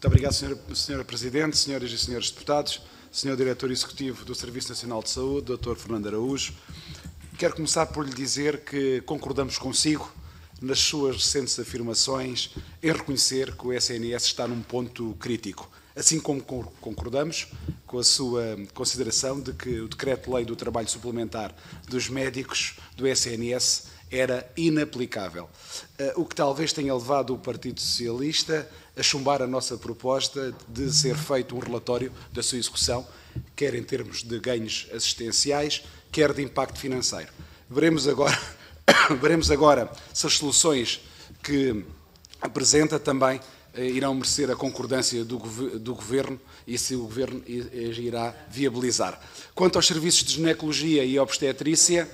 Muito obrigado, Sra. Presidente, senhoras e senhores deputados, Sr. Diretor Executivo do Serviço Nacional de Saúde, Dr. Fernando Araújo. Quero começar por lhe dizer que concordamos consigo nas suas recentes afirmações em reconhecer que o SNS está num ponto crítico, assim como concordamos com a sua consideração de que o Decreto-Lei do Trabalho Suplementar dos Médicos do SNS era inaplicável, eh, o que talvez tenha levado o Partido Socialista a chumbar a nossa proposta de ser feito um relatório da sua execução, quer em termos de ganhos assistenciais, quer de impacto financeiro. Veremos agora Veremos agora se as soluções que apresenta também eh, irão merecer a concordância do, do, Governo e se o Governo irá viabilizar. Quanto aos serviços de ginecologia e obstetrícia,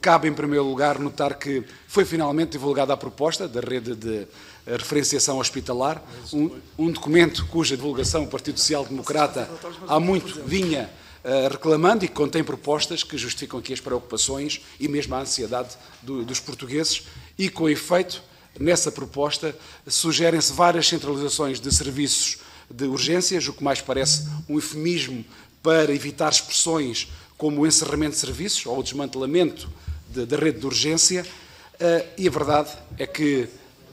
cabe em primeiro lugar notar que foi finalmente divulgada a proposta da rede de referenciação hospitalar, um, um documento cuja divulgação o Partido Social Democrata há muito vinha eh, reclamando e que contém propostas que justificam aqui as preocupações e mesmo a ansiedade do, dos portugueses e, com efeito, nessa proposta sugerem-se várias centralizações de serviços de urgências, o que mais parece um eufemismo para evitar expressões como o encerramento de serviços ou o desmantelamento da rede de urgência. Uh, e a verdade é que,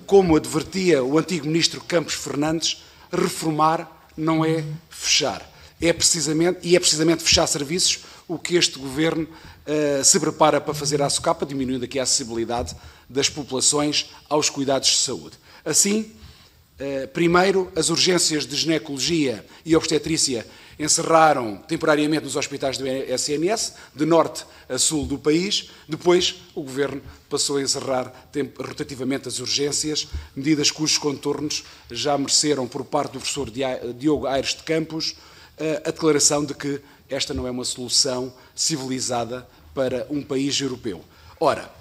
como advertia o antigo ministro Campos Fernandes, reformar não é fechar é precisamente, e é precisamente fechar serviços o que este Governo uh, se prepara para fazer à socapa, diminuindo aqui a acessibilidade das populações aos cuidados de saúde. Assim, uh, primeiro, as urgências de ginecologia e obstetrícia encerraram temporariamente nos hospitais do SNS, de norte a sul do país. Depois, o Governo passou a encerrar rotativamente as urgências, medidas cujos contornos já mereceram, por parte do professor Diogo Aires de Campos, a declaração de que esta não é uma solução civilizada para um país europeu. Ora,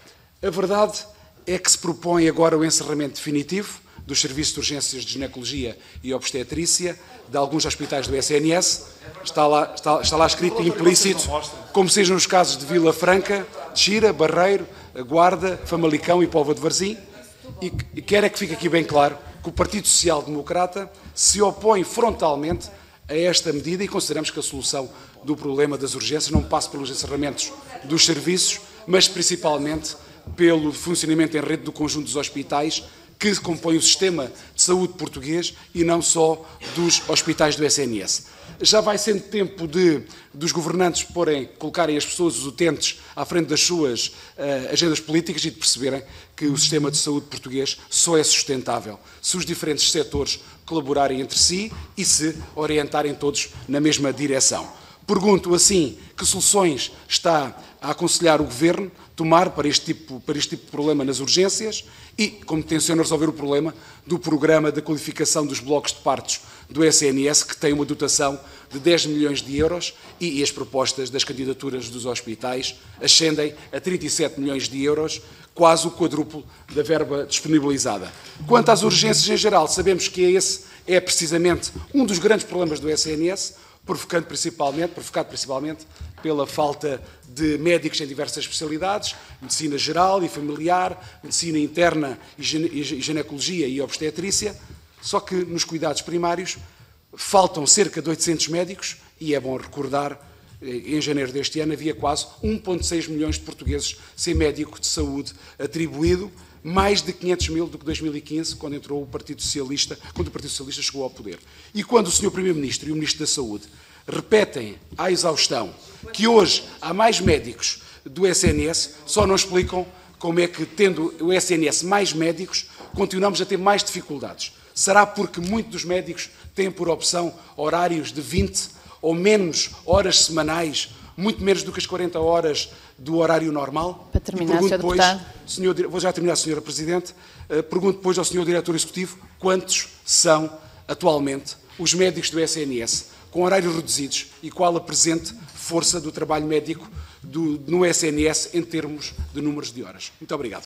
a verdade é que se propõe agora o encerramento definitivo dos serviços de urgências de ginecologia e obstetrícia de alguns hospitais do SNS. Está lá, está, está lá escrito implícito, como sejam os casos de Vila Franca, Xira, Barreiro, Guarda, Famalicão e Póvoa de Varzim. E, e quero é que fique aqui bem claro que o Partido Social Democrata se opõe frontalmente a esta medida e consideramos que a solução do problema das urgências não passa pelos encerramentos dos serviços, mas principalmente pelo funcionamento em rede do conjunto dos hospitais que compõem o sistema de saúde português e não só dos hospitais do SNS. Já vai sendo tempo de dos governantes porem, colocarem as pessoas, os utentes, à frente das suas uh, agendas políticas e de perceberem que o sistema de saúde português só é sustentável se os diferentes setores colaborarem entre si e se orientarem todos na mesma direção. Pergunto assim, que soluções está a aconselhar o Governo tomar para este tipo, para este tipo de problema nas urgências e como tenciona resolver o problema do programa de qualificação dos blocos de partos do SNS, que tem uma dotação de 10 milhões de euros e, e as propostas das candidaturas dos hospitais ascendem a 37 milhões de euros, quase o quadruplo da verba disponibilizada. Quanto às urgências em geral, sabemos que esse é precisamente um dos grandes problemas do SNS, provocando principalmente, provocado principalmente pela falta de médicos em diversas especialidades, medicina geral e familiar, medicina interna e ginecologia e obstetrícia, só que nos cuidados primários faltam cerca de 800 médicos e é bom recordar, em janeiro deste ano havia quase 1,6 milhões de portugueses sem médico de saúde atribuído, mais de 500 mil do que 2015, quando entrou o Partido Socialista, quando o Partido Socialista chegou ao poder. E quando o Sr. Primeiro-Ministro e o Ministro da Saúde repetem à exaustão que hoje há mais médicos do SNS, só não explicam como é que, tendo o SNS mais médicos, continuamos a ter mais dificuldades. Será porque muitos dos médicos têm por opção horários de 20 ou menos horas semanais, muito menos do que as 40 horas do horário normal? Para terminar, Sr. Depois, senhor, vou já terminar, Sra. Presidente. Eh, pergunto depois ao Sr. Diretor Executivo quantos são atualmente os médicos do SNS com horários reduzidos e qual a presente força do trabalho médico do, no SNS em termos de números de horas. Muito obrigado.